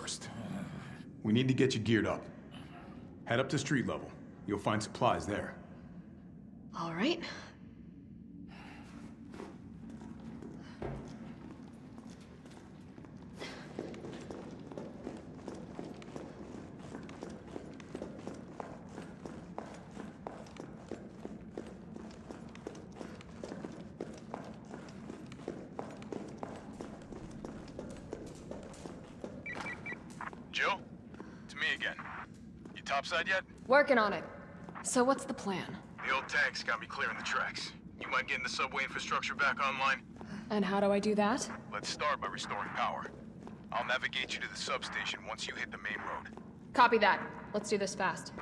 first. We need to get you geared up. Head up to street level. You'll find supplies there. All right. It's me again. You topside yet? Working on it. So what's the plan? The old tanks got me clearing the tracks. You mind getting the subway infrastructure back online? And how do I do that? Let's start by restoring power. I'll navigate you to the substation once you hit the main road. Copy that. Let's do this fast.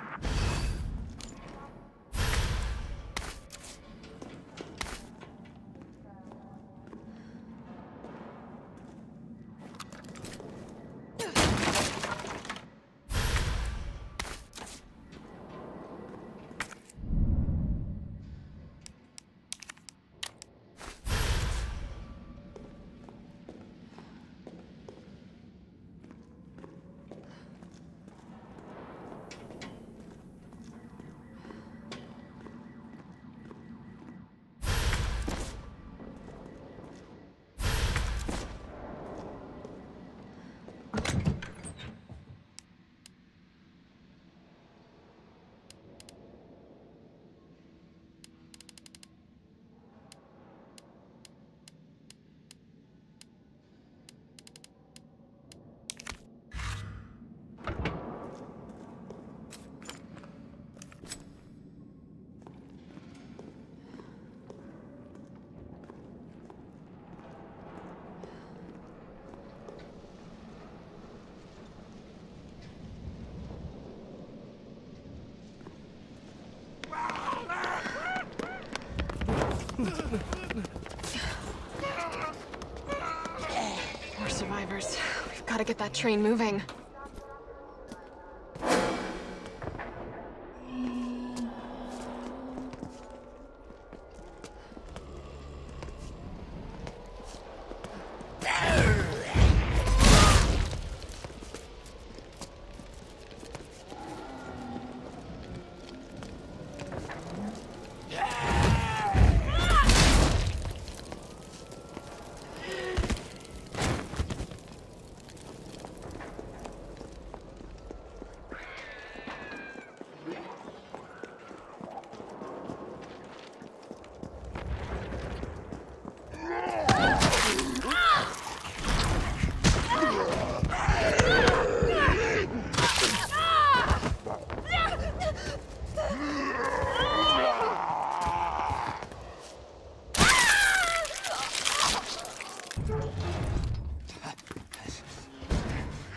More survivors. We've got to get that train moving.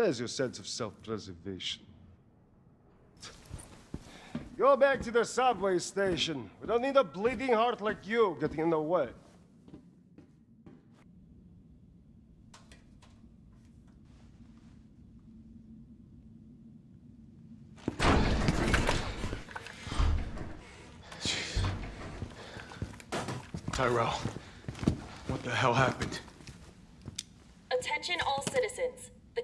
There's your sense of self-preservation. Go back to the subway station. We don't need a bleeding heart like you getting in the way. Tyrell, what the hell happened? Attention all citizens.